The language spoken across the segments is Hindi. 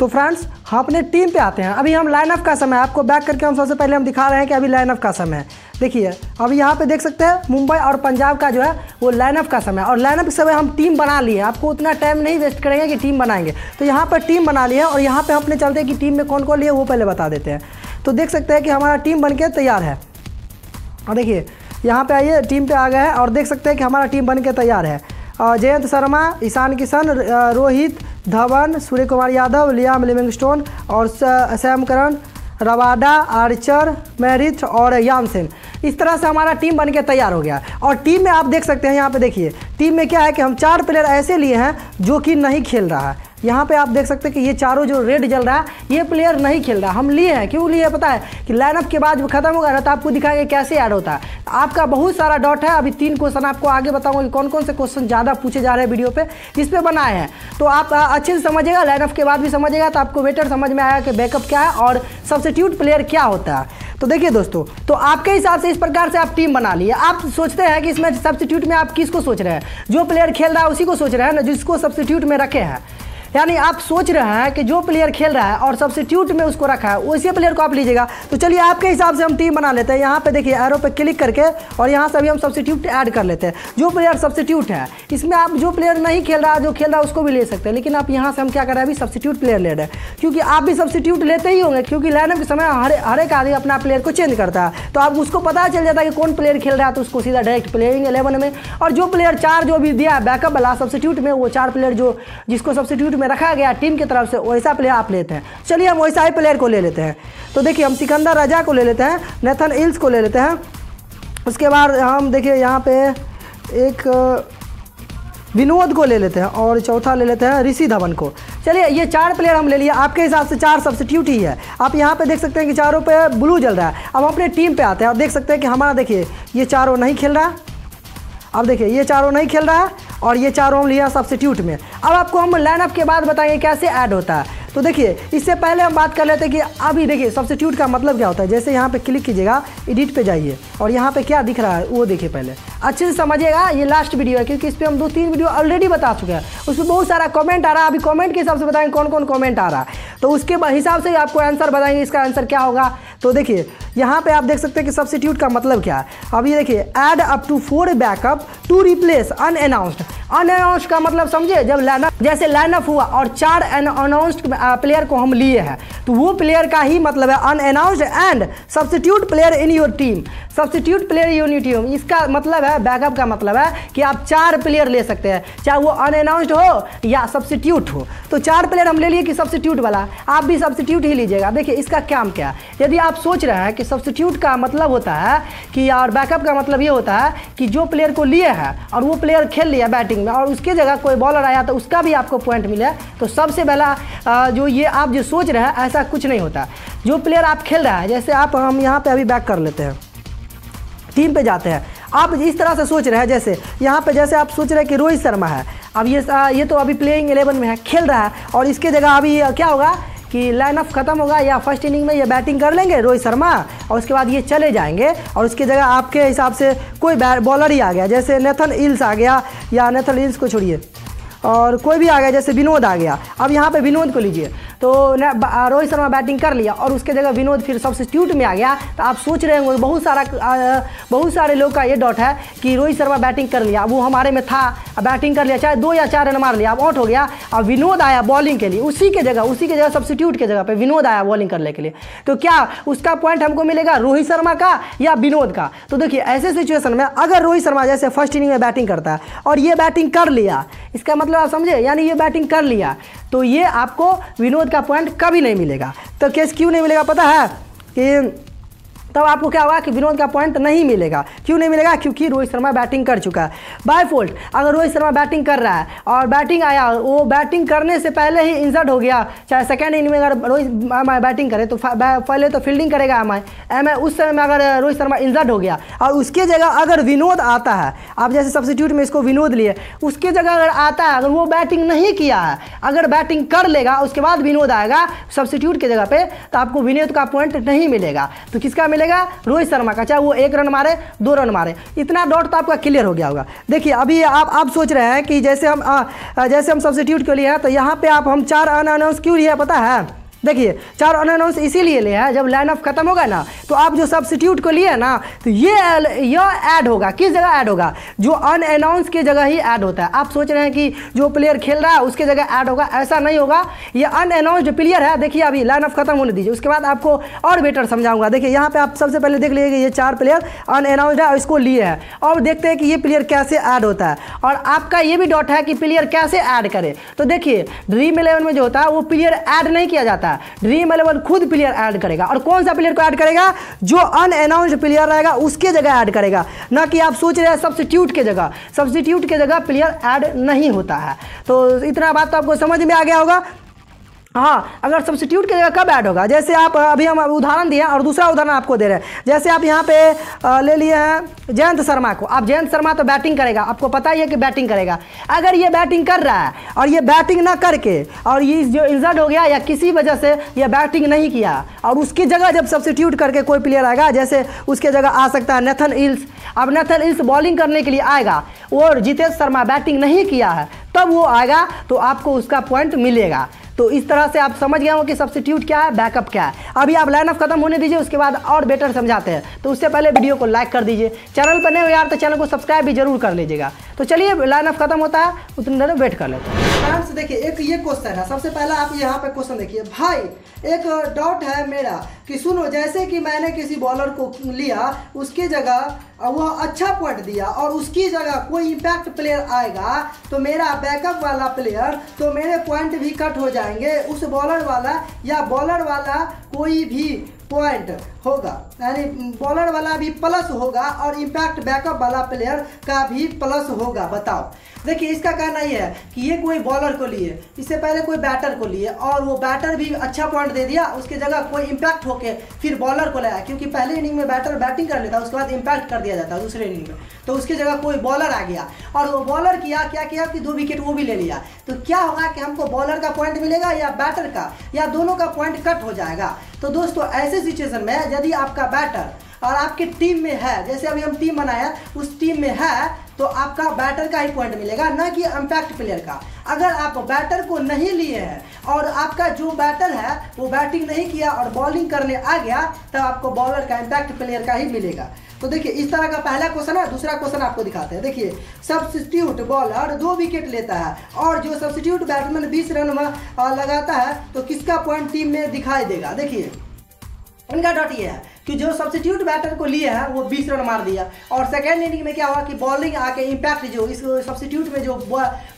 तो फ्रेंड्स हम अपने टीम पे आते हैं। अभी हम लाइन अप का समय आपको बैक करके हम सबसे पहले हम दिखा रहे हैं कि अभी लाइन अप का समय है। देखिए, अभी यहाँ पे देख सकते हैं, मुंबई और पंजाब का जो है, वो लाइन अप का समय और लाइन के समय हम टीम बना लिए आपको उतना टाइम नहीं वेस्ट करेंगे कि टीम बनाएँगे। तो यहाँ पर टीम बना लिए और यहाँ पर हम अपने चलते हैं कि टीम में कौन कौन लिए, वो पहले बता देते हैं। तो देख सकते हैं कि हमारा टीम बन तैयार है। और देखिए, यहाँ पर आइए टीम पर आ गए हैं और देख सकते हैं कि हमारा टीम बन तैयार है। जयंत शर्मा, ईशान किशन रोहित, धवन सूर्य कुमार यादव, लियाम लिविंगस्टोन और सैम रवाडा, आर्चर, मैरिथ और यामसेन। इस तरह से हमारा टीम बनके तैयार हो गया। और टीम में आप देख सकते हैं, यहाँ पे देखिए, टीम में क्या है कि हम चार प्लेयर ऐसे लिए हैं जो कि नहीं खेल रहा है। यहाँ पे आप देख सकते हैं कि ये चारों जो रेड जल रहा है, ये प्लेयर नहीं खेल रहा। हम लिए हैं। क्यों लिए पता है कि लाइनअप के बाद खत्म होगा ना तो आपको दिखाएँगे कैसे ऐड होता है। आपका बहुत सारा डॉट है। अभी तीन क्वेश्चन आपको आगे बताऊँगा कि कौन कौन से क्वेश्चन ज़्यादा पूछे जा रहे हैं वीडियो पे। इस पे बनाए हैं। तो आप अच्छे से समझेगा लाइनअप के बाद भी समझेगा तो आपको बेटर समझ में आएगा कि बैकअप क्या है और सब्सिट्यूट प्लेयर क्या होता है। तो देखिए दोस्तों तो आपके हिसाब से इस प्रकार से आप टीम बना लिए। आप सोचते हैं कि इसमें सब्सिट्यूट में आप किसको सोच रहे हैं? जो प्लेयर खेल रहा है उसी को सोच रहे हैं ना, जिसको सब्सिट्यूट में रखे हैं। यानी आप सोच रहे हैं कि जो प्लेयर खेल रहा है और सब्सिट्यूट में उसको रखा है, उसी प्लेयर को आप लीजिएगा। तो चलिए आपके हिसाब से हम टीम बना लेते हैं। यहाँ पे देखिए एरो पे क्लिक करके और यहाँ से अभी हम सब्सिट्यूट ऐड कर लेते हैं। जो प्लेयर सब्सिट्यूट है, इसमें आप जो प्लेयर नहीं खेल रहा, जो खेल रहा है, उसको भी ले सकते हैं। लेकिन आप यहाँ से हम क्या कर रहे हैं, अभी सब्सिट्यूट प्लेयर ले रहे हैं। क्योंकि आप भी सब्सिट्यूट लेते ही होंगे, क्योंकि लाइनअप के समय हर हर एक आदमी अपना प्लेयर को चेंज करता है। तो आप उसको पता चल जाता है कि कौन प्लेयर खेल रहा है तो उसको सीधा डायरेक्ट प्लेइंग एलेवन में। और जो प्लेयर चार जो भी दिया है बैकअप वाला सब्सिट्यूट में, वो चार प्लेयर जो, जिसको सब्सिट्यूट में रखा गया, टीम की तरफ़ से वैसा प्लेयर आप लेते हैं। चलिए हम वैसा ही प्लेयर को ले लेते हैं। तो देखिए, हम सिकंदर रजा को ले लेते हैं, नेथन इल्स को ले लेते हैं। उसके बाद हम देखिए, यहाँ पे एक विनोद को ले लेते हैं और चौथा ले लेते हैं ऋषि धवन को। चलिए, ये चार प्लेयर हम ले लिए। आपके हिसाब से चार सब्सिट्यूट ही है। आप यहाँ पे देख सकते हैं कि चारों पे ब्लू जल रहा है। अब अपने टीम पे आते हैं। और देख सकते हैं कि हमारा, देखिए, ये चारों नहीं खेल रहा। अब देखिए, ये चारों नहीं खेल रहा। है और ये चारों हम लिया सब्सिट्यूट में। अब आपको हम लाइनअप के बाद बताएँगे कैसे ऐड होता है। तो देखिए, इससे पहले हम बात कर लेते हैं कि अभी देखिए सब्सिट्यूट का मतलब क्या होता है। जैसे यहाँ पे क्लिक कीजिएगा एडिट पे जाइए। और यहाँ पे क्या दिख रहा है, वो देखिए पहले। अच्छे से समझिएगा, ये लास्ट वीडियो है, क्योंकि इस पर हम दो तीन वीडियो ऑलरेडी बता चुके हैं। उसमें बहुत सारा कमेंट आ रहा है। अभी कमेंट के हिसाब से बताएँगे कौन कौन कमेंट आ रहा है। तो उसके हिसाब से आपको आंसर बताएँगे, इसका आंसर क्या होगा। तो देखिए यहाँ पे आप देख सकते हैं कि सब्सिट्यूट का मतलब क्या है। अब ये देखिए add up to four backup to replace unannounced unannounced का मतलब समझे, जब लाइनअप जैसे लाइनअप हुआ और चार अनाउंस्ड प्लेयर को हम लिए हैं। तो वो प्लेयर का ही मतलब है unannounced and substitute player in your team substitute player in team इसका मतलब है बैकअप का मतलब है कि आप चार प्लेयर ले सकते हैं। चाहे वो अनअनाउंस्ड हो या सब्सिट्यूट हो। तो चार प्लेयर हम ले लिए कि सब्सिट्यूट वाला। आप भी सब्सिट्यूट ही लीजिएगा। देखिए, इसका काम क्या? है यदि आप सोच रहे हैं कि सब्सिट्यूट का मतलब होता है कि, और बैकअप का मतलब ये होता है कि जो प्लेयर को लिए हैं और वो प्लेयर खेल लिया बैटिंग में और उसके जगह कोई बॉलर आया तो उसका भी आपको पॉइंट मिले तो सबसे पहला जो ये आप जो सोच रहे हैं, ऐसा कुछ नहीं होता। जो प्लेयर आप खेल रहा है, जैसे आप, हम यहाँ पे अभी बैक कर लेते हैं। टीम पे जाते हैं। आप इस तरह से सोच रहे हैं, जैसे यहाँ पे जैसे आप सोच रहे हैं कि रोहित शर्मा है। अब ये ये तो अभी प्लेइंग इलेवन में है, खेल रहा है, और इसके जगह अभी क्या होगा कि लाइन अप खत्म होगा, या फ़र्स्ट इनिंग में ये बैटिंग कर लेंगे रोहित शर्मा, और उसके बाद ये चले जाएँगे, और उसकी जगह आपके हिसाब से कोई बॉलर ही आ गया। जैसे नेथन इल्स आ गया, या नेथन इल्स को छोड़िए। और कोई भी आ गया, जैसे विनोद आ गया, अब यहाँ पे विनोद को लीजिए। तो रोहित शर्मा बैटिंग कर लिया और उसके जगह विनोद फिर सब्सिट्यूट में आ गया। तो आप सोच रहे होंगे, बहुत सारा बहुत सारे लोग का ये डॉट है कि रोहित शर्मा बैटिंग कर लिया। वो हमारे में था, बैटिंग कर लिया, चाहे दो या चार रन मार लिया, अब आउट हो गया। अब विनोद आया बॉलिंग के लिए, उसी के जगह, उसी के जगह सब्सिट्यूट के जगह पर विनोद आया बॉलिंग करने के लिए। तो क्या उसका पॉइंट हमको मिलेगा, रोहित शर्मा का या विनोद का? तो देखिए, ऐसे सिचुएशन में अगर रोहित शर्मा जैसे फ़र्स्ट इनिंग में बैटिंग करता है और ये बैटिंग कर लिया, इसका मतलब आप समझे? यानी ये बैटिंग कर लिया तो ये आपको विनोद का पॉइंट कभी नहीं मिलेगा। तो केस क्यों नहीं मिलेगा पता है? कि तब आपको क्या होगा कि विनोद का पॉइंट नहीं मिलेगा। क्यों नहीं मिलेगा? क्योंकि रोहित शर्मा बैटिंग कर चुका है। बाय फॉल्ट अगर रोहित शर्मा बैटिंग कर रहा है और बैटिंग आया, वो बैटिंग करने से पहले ही इंजर्ड हो गया, चाहे सेकेंड इनिंग में अगर रोहित एम बैटिंग करे तो पहले तो फील्डिंग करेगा एम आई एम उस समय में अगर रोहित शर्मा इंजर्ड हो गया, और उसके जगह अगर विनोद आता है, आप जैसे सब्सिट्यूट में इसको विनोद लिए, उसके जगह अगर आता है, अगर वो बैटिंग नहीं किया है, अगर बैटिंग कर लेगा, उसके बाद विनोद आएगा सब्सिट्यूट की जगह पे तो आपको विनोद का पॉइंट नहीं मिलेगा। तो किसका मिलेगा? मिलेगा रोहित शर्मा का चाहे वो एक रन मारे दो रन मारे। इतना डॉट तो आपका क्लियर हो गया होगा। देखिए अभी आप आप सोच रहे हैं कि जैसे हम आ, जैसे हम सब्सिट्यूट के लिए हैं तो यहाँ पे आप हम चार अनाउंस क्यों लिए पता है? देखिए, चार अनअनाउंस इसीलिए लिया है, जब लाइन ऑफ़ खत्म होगा ना तो आप जो सब्सिट्यूट को लिए ना तो ये यह ऐड होगा। किस जगह ऐड होगा? जो अनअनाउंस की जगह ही ऐड होता है। आप सोच रहे हैं कि जो प्लेयर खेल रहा है, उसके जगह ऐड होगा, ऐसा नहीं होगा। ये अनअनाउंस्ड प्लेयर है, देखिए अभी लाइन ऑफ़ खत्म होने दीजिए। उसके बाद आपको और बेटर समझाऊँगा। देखिए, यहाँ पर आप सबसे पहले देख लीजिए ये चार प्लेयर अनअनाउंस्ड है और इसको लिए है। और देखते हैं कि ये प्लेयर कैसे ऐड होता है। और आपका ये भी डॉट है कि प्लेयर कैसे ऐड करे। तो देखिए ड्रीम इलेवन में जो होता है, वो प्लेयर ऐड नहीं किया जाता। है। ड्रीम इलेवन खुद प्लेयर ऐड करेगा। और कौन सा प्लेयर को ऐड करेगा? जो अनअनाउंस्ड प्लेयर रहेगा उसके जगह ऐड करेगा। ना कि आप सोच रहे हैं सब्सिट्यूट के जगह। सब्सिट्यूट के जगह प्लेयर ऐड नहीं होता है। तो इतना बात तो आपको समझ में आ गया होगा। हाँ अगर सब्सिट्यूट की जगह कब ऐड होगा? जैसे आप अभी हम उदाहरण दिए और दूसरा उदाहरण आपको दे रहे हैं। जैसे आप यहाँ पे ले लिए हैं जयंत शर्मा को। आप जयंत शर्मा तो बैटिंग करेगा। आपको पता ही है कि बैटिंग करेगा। अगर ये बैटिंग कर रहा है और ये बैटिंग ना करके और ये जो इंजर्ड हो गया या किसी वजह से ये बैटिंग नहीं किया और उसकी जगह जब सब्सिट्यूट करके कोई प्लेयर आएगा, जैसे उसके जगह आ सकता है नेथन इल्स अब नेथन इल्स बॉलिंग करने के लिए आएगा और जितेश शर्मा बैटिंग नहीं किया है, तब वो आएगा तो आपको उसका पॉइंट मिलेगा। तो इस तरह से आप समझ गए हो कि सब्सिट्यूट क्या है बैकअप क्या है। अभी आप लाइन ऑफ़ खत्म होने दीजिए, उसके बाद और बेटर समझाते हैं। तो उससे पहले वीडियो को लाइक कर दीजिए। चैनल पर नहीं हो यार तो चैनल को सब्सक्राइब भी ज़रूर कर लीजिएगा। तो चलिए लाइन ऑफ़ खत्म होता है, उतनी देर वेट कर लेते हैं। से देखिए, एक ये क्वेश्चन है। सबसे पहला आप यहाँ पे क्वेश्चन देखिए। भाई, एक डाउट है मेरा कि सुनो, जैसे कि मैंने किसी बॉलर को लिया, उसकी जगह वह अच्छा पॉइंट दिया और उसकी जगह कोई इम्पैक्ट प्लेयर आएगा तो मेरा बैकअप वाला प्लेयर तो मेरे पॉइंट भी कट हो जाएँगे। उस बॉलर वाला या बॉलर वाला कोई भी पॉइंट होगा। यानी बॉलर वाला भी प्लस होगा और इम्पैक्ट बैकअप वाला प्लेयर का भी प्लस होगा। बताओ। देखिए, इसका कहना यह है कि ये कोई बॉलर को लिए, इससे पहले कोई बैटर को लिए, और वो बैटर भी अच्छा पॉइंट दे दिया, उसके जगह कोई इम्पैक्ट होके फिर बॉलर को लाया, क्योंकि पहले इनिंग में बैटर बैटिंग कर लेता, उसके बाद इम्पैक्ट कर दिया जाता दूसरे इनिंग में। तो उसके जगह कोई बॉलर आ गया, और वो बॉलर किया, क्या किया कि दो विकेट वो भी ले लिया। तो क्या होगा कि हमको बॉलर का पॉइंट मिलेगा या बैटर का, या दोनों का पॉइंट कट हो जाएगा? तो दोस्तों, ऐसे सिचुएशन में यदि आपका बैटर और आपके टीम में है, जैसे अभी हम टीम बनाया, उस टीम में है तो आपका बैटर का ही पॉइंट मिलेगा, ना कि इम्पैक्ट प्लेयर का। अगर आप बैटर को नहीं लिए हैं और आपका जो बैटर है, वो बैटिंग नहीं किया और बॉलिंग करने आ गया, तब आपको बॉलर का इम्पैक्ट प्लेयर का ही मिलेगा। तो देखिए, इस तरह का पहला क्वेश्चन है, दूसरा क्वेश्चन आपको दिखाते हैं। देखिए सब्सिट्यूट बॉलर दो विकेट लेता है और जो सब्सिट्यूट बैट्समैन 20 रन लगाता है तो किसका पॉइंट टीम में दिखाई देगा? देखिए, इनका डॉट ये है। कि जो सब्सिट्यूट बैटर को लिए है वो 20 रन मार दिया। और सेकेंड इनिंग में क्या हुआ कि बॉलिंग आके इम्पैक्ट जो इस सब्सिट्यूट में जो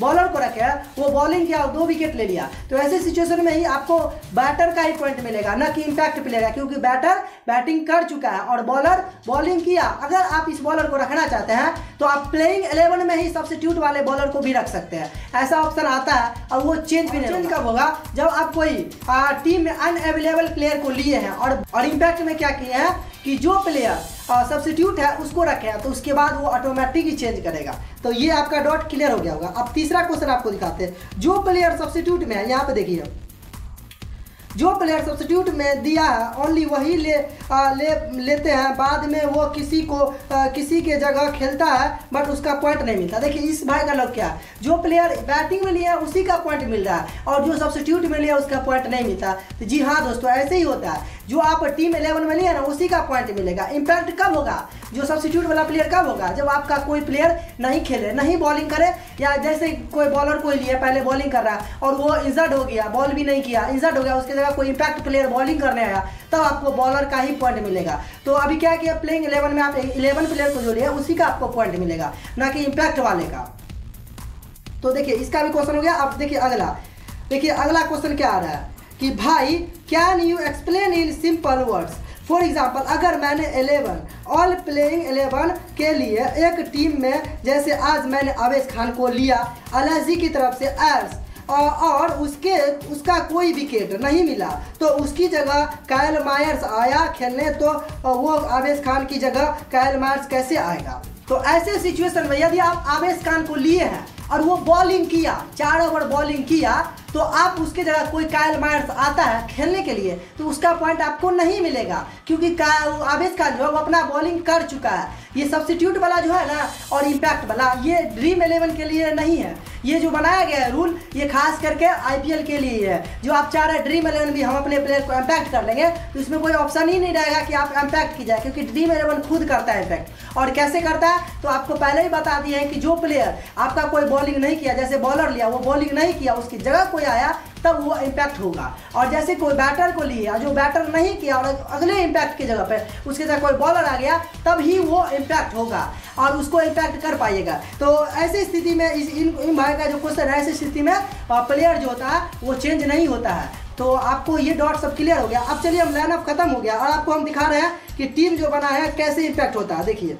बॉलर को रखे है वो बॉलिंग किया और दो विकेट ले लिया। तो ऐसे सिचुएशन में ही आपको बैटर का ही पॉइंट मिलेगा ना कि इम्पैक्ट मिलेगा क्योंकि बैटर बैटिंग कर चुका है और बॉलर बॉलिंग किया। अगर आप इस बॉलर को रखना चाहते हैं तो आप प्लेइंग एलेवन में ही सब्सिट्यूट वाले बॉलर को भी रख सकते हैं। ऐसा ऑप्शन आता है और वो चेंज भी नहीं चेंज कब होगा? जब आप कोई टीम में अनअवेलेबल प्लेयर को लिए हैं और और इम्पैक्ट में क्या किए हैं कि जो प्लेयर सब्सिट्यूट है, उसको रखे तो उसके बाद वो ऑटोमेटिक ही चेंज करेगा। तो ये आपका डॉट क्लियर हो गया होगा। अब तीसरा क्वेश्चन आपको दिखाते हैं। जो प्लेयर सब्सिट्यूट में है, यहाँ पे देखिए। जो प्लेयर सब्सिट्यूट में दिया है ओनली वही ले आ, ले लेते हैं। बाद में वो किसी को आ, किसी के जगह खेलता है बट उसका पॉइंट नहीं मिलता। देखिए इस भाई का लोग क्या है? जो प्लेयर बैटिंग में लिया उसी का पॉइंट मिल रहा है। और जो सब्सिट्यूट में लिया उसका पॉइंट नहीं मिलता। तो जी हाँ दोस्तों ऐसे ही होता है। जो आप टीम इलेवन में लिए ना उसी का पॉइंट मिलेगा। इम्पैक्ट कब होगा? जो सब्सिट्यूट वाला प्लेयर कब होगा? जब आपका कोई प्लेयर नहीं खेले नहीं बॉलिंग करे या जैसे कोई बॉलर कोई लिया पहले बॉलिंग कर रहा है और वो इंजर्ड हो गया बॉल भी नहीं किया इंजर्ड हो गया उसके जगह कोई इम्पैक्ट प्लेयर बॉलिंग करने आया तब आपको बॉलर का ही पॉइंट मिलेगा। तो अभी क्या किया प्लेइंग इलेवन में आप इलेवन प्लेयर को जो लिया उसी का आपको पॉइंट मिलेगा, ना कि इम्पैक्ट वाले का। तो देखिए, इसका भी क्वेश्चन हो गया। अब देखिए अगला। देखिए, अगला क्वेश्चन क्या आ रहा है? कि भाई can you explain in simple words for example अगर मैंने 11 ऑल प्लेइंग 11 के लिए एक टीम में, जैसे आज मैंने आवेश खान को लिया अलर्जी की तरफ़ से एर्स और उसके, उसका कोई विकेट नहीं मिला। तो उसकी जगह कायल मायर्स आया खेलने तो वो आवेश खान की जगह कायल मायर्स कैसे आएगा? तो ऐसे सिचुएशन में यदि आप आवेश खान को लिए हैं, और वो बॉलिंग किया, चार ओवर बॉलिंग किया तो आप उसके जगह कोई कायल मायर्स आता है खेलने के लिए तो उसका पॉइंट आपको नहीं मिलेगा, क्योंकि आवेश का जो है वो अपना बॉलिंग कर चुका है। ये सब्सिट्यूट वाला जो है ना, और इम्पैक्ट वाला, ये ड्रीम इलेवन के लिए नहीं है। ये जो बनाया गया है रूल ये खास करके आईपीएल के लिए है जो आप चाह रहे हैं ड्रीम इलेवन भी हम अपने प्लेयर को इम्पैक्ट कर लेंगे तो इसमें कोई ऑप्शन ही नहीं रहेगा कि आप इम्पैक्ट की जाए, क्योंकि ड्रीम इलेवन खुद करता है इम्पैक्ट और कैसे करता है तो आपको पहले ही बता दिए हैं कि जो प्लेयर आपका कोई बॉलिंग नहीं किया, जैसे बॉलर लिया, वो बॉलिंग नहीं किया, उसकी जगह कोई आया तब वो इम्पैक्ट होगा। और जैसे कोई बैटर को लिया जो बैटर नहीं किया और अगले इम्पैक्ट की जगह पर उसके साथ कोई बॉलर आ गया तब ही वो इम्पैक्ट होगा और उसको इम्पैक्ट कर पाइएगा तो ऐसी स्थिति में इस इन, इन भाई का जो क्वेश्चन है ऐसी स्थिति में प्लेयर जो होता है वो चेंज नहीं होता है। तो आपको ये डॉट सब क्लियर हो गया। अब चलिए हम लाइन अप खत्म हो गया और आपको हम दिखा रहे हैं कि टीम जो बना है कैसे इम्पैक्ट होता है। देखिए।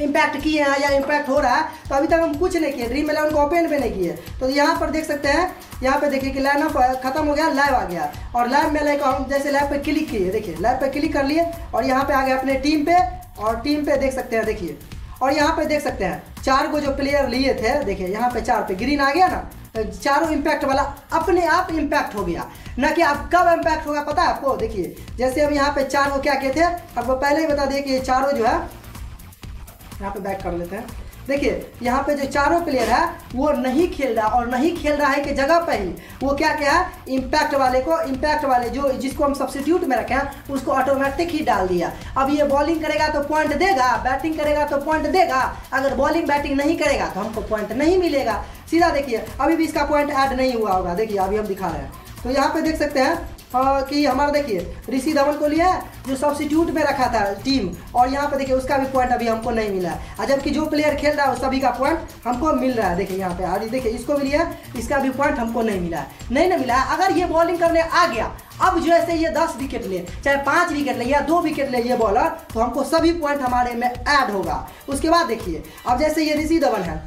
इम्पैक्ट किए हैं या इम्पैक्ट हो रहा है तो अभी तक हम कुछ नहीं किए। ड्रीम इलेवन को ओपन भी नहीं किए। तो यहाँ पर देख सकते हैं, यहाँ पे देखिए कि लाइन ऑफ़ खत्म हो गया लाइव आ गया। और लाइव में लाइक हम जैसे लाइव पे क्लिक किए, देखिए लाइव पे क्लिक कर लिए और यहाँ पे आ गए अपने टीम पे और टीम पे देख सकते हैं, देखिए। और यहाँ पे देख सकते हैं, चार को जो प्लेयर लिए थे, देखिए, यहाँ पे चार पे ग्रीन आ गया ना चारों इम्पैक्ट वाला अपने आप इम्पैक्ट हो गया। ना कि आप कब इम्पैक्ट होगा पता है आपको? देखिए, जैसे अब यहाँ पे चार को क्या कहते हैं आपको पहले ही बता दिए कि ये चारों जो है यहाँ पे बैक कर लेते हैं। देखिए, यहाँ पे जो चारों प्लेयर है, वो नहीं खेल रहा और नहीं खेल रहा है कि जगह पे ही। वो क्या क्या है? इम्पैक्ट वाले को इम्पैक्ट वाले जो जिसको हम सब्सिट्यूट में रखे हैं, उसको ऑटोमेटिक ही डाल दिया। अब ये बॉलिंग करेगा तो पॉइंट देगा बैटिंग करेगा तो पॉइंट देगा। अगर बॉलिंग बैटिंग नहीं करेगा तो हमको पॉइंट नहीं मिलेगा। सीधा देखिए, अभी भी इसका पॉइंट ऐड नहीं हुआ होगा। देखिए, अभी हम दिखा रहे हैं। तो यहाँ पे देख सकते हाँ कि हमारा देखिए, ऋषि धवन को लिया, जो सब्सिट्यूट में रखा था टीम और यहाँ पे देखिए, उसका भी पॉइंट अभी हमको नहीं मिला। है जबकि जो प्लेयर खेल रहा है, उस सभी का पॉइंट हमको मिल रहा है, देखिए यहाँ पे। आज देखिए, इसको भी लिया, इसका भी पॉइंट हमको नहीं मिला। है नहीं नहीं मिला। है अगर ये बॉलिंग करने आ गया, अब जो ऐसे ये दस विकेट ले, चाहे पाँच विकेट ले या दो विकेट ले ये बॉलर तो हमको सभी पॉइंट हमारे में ऐड होगा। उसके बाद देखिए, अब जैसे ये ऋषि धवन है,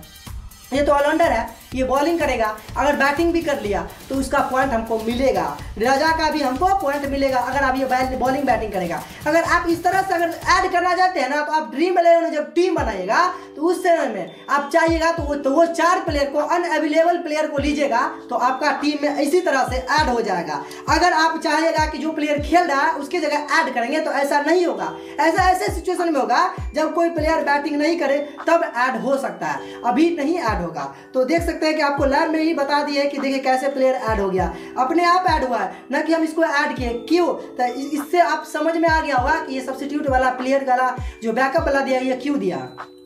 ये तो ऑलराउंडर है ये बॉलिंग करेगा। अगर बैटिंग भी कर लिया तो उसका पॉइंट हमको मिलेगा। रजा का भी हमको पॉइंट मिलेगा, अगर आप ये बॉलिंग बैटिंग करेगा। अगर आप इस तरह से अगर ऐड करना चाहते हैं ना तो आप ड्रीम इलेवन में जब टीम बनाइएगा तो उस समय में आप चाहिएगा तो वो तो वो चार प्लेयर को अनअवेलेबल प्लेयर को लीजिएगा तो आपका टीम में इसी तरह से ऐड हो जाएगा। अगर आप चाहेगा कि जो प्लेयर खेल रहा है, उसकी जगह ऐड करेंगे तो ऐसा नहीं होगा। ऐसा ऐसे सिचुएशन में होगा, जब कोई प्लेयर बैटिंग नहीं करे, तब ऐड हो सकता है। अभी नहीं ऐड होगा। तो देख सकते सकते हैं कि आपको लैब में ही बता दिए कि देखिए कैसे प्लेयर ऐड हो गया। अपने आप ऐड हुआ है, ना कि हम इसको ऐड किए। क्यों? तो इससे आप समझ में आ गया होगा कि ये सब्सिट्यूट वाला प्लेयर वाला जो बैकअप वाला दिया, ये क्यों दिया?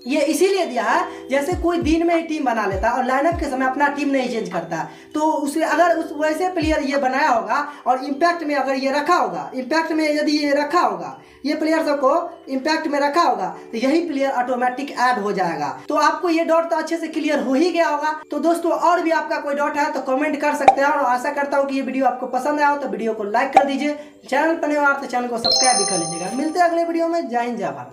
ये इसीलिए दिया है, जैसे कोई दिन में ही टीम बना लेता और लाइनअप के समय अपना टीम नहीं चेंज करता तो उसे अगर उस, वैसे प्लेयर ये बनाया होगा और इम्पैक्ट में अगर ये रखा होगा इम्पैक्ट में यदि ये रखा होगा, ये प्लेयर सबको इम्पैक्ट में रखा होगा तो यही प्लेयर ऑटोमेटिक ऐड हो जाएगा। तो आपको ये डॉट तो अच्छे से क्लियर हो ही गया होगा। तो दोस्तों, और भी आपका कोई डॉट है तो कमेंट कर सकते हैं और आशा करता हूँ कि ये वीडियो आपको पसंद आया हो तो वीडियो को लाइक कर दीजिए। चैनल पर नहीं हो तो चैनल को सब्सक्राइब भी कर लीजिएगा। मिलते हैं अगले वीडियो में। जय हिंद, जय भारत।